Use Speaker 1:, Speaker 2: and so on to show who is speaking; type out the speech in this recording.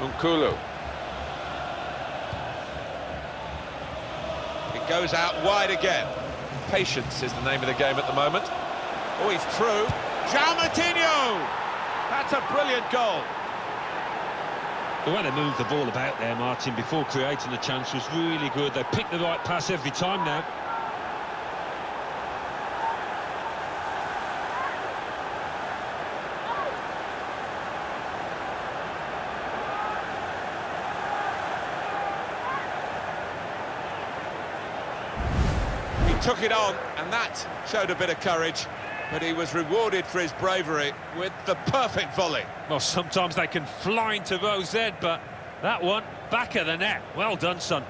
Speaker 1: Nkoulou.
Speaker 2: It goes out wide again. Patience is the name of the game at the moment. Oh, he's through. João Moutinho! That's a brilliant goal.
Speaker 3: The way they moved the ball about there, Martin, before creating the chance was really good. They picked the right pass every time now.
Speaker 2: Took it on, and that showed a bit of courage. But he was rewarded for his bravery with the perfect volley.
Speaker 3: Well, sometimes they can fly into Row Zed, but that one, back of the net. Well done, son.